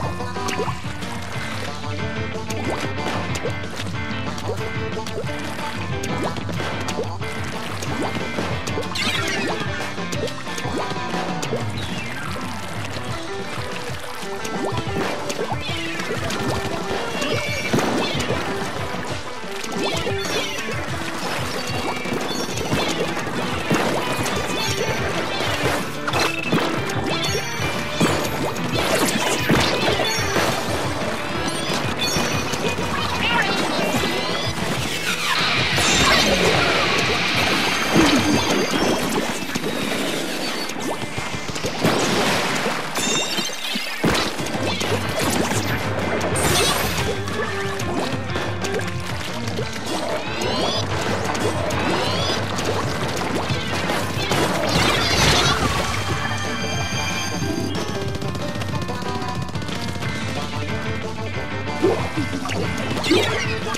you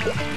Yeah.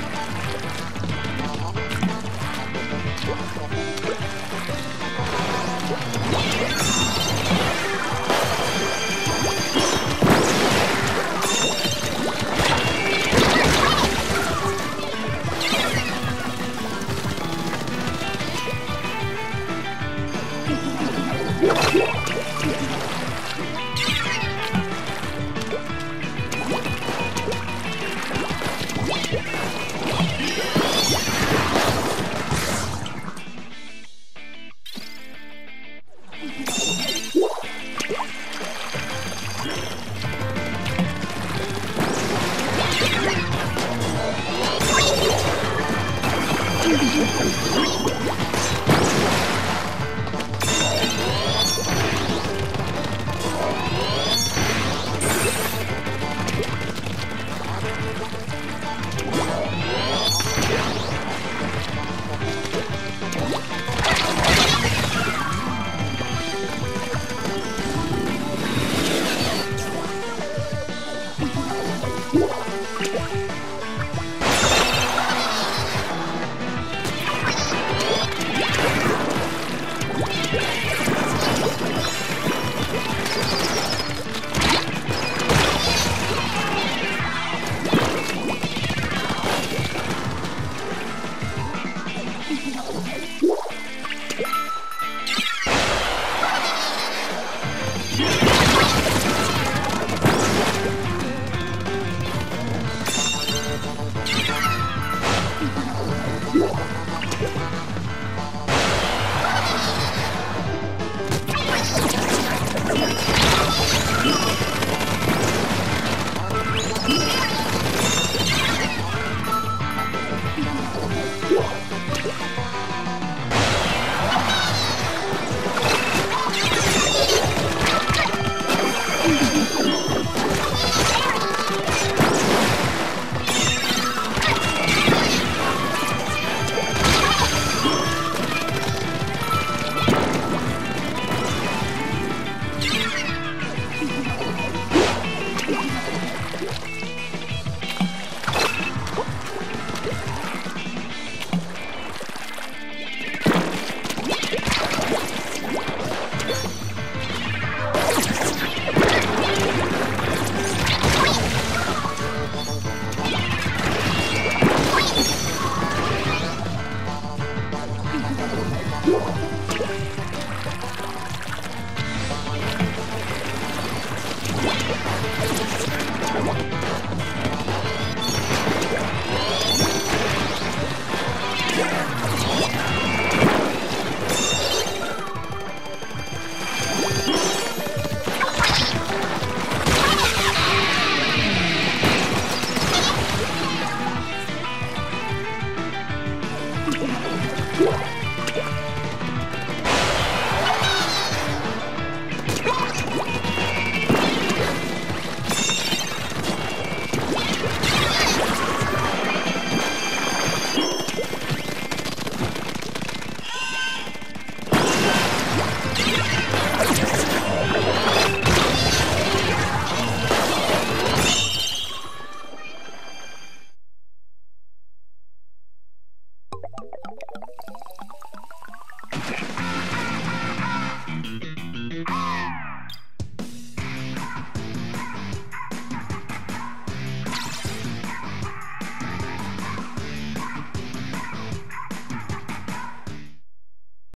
って。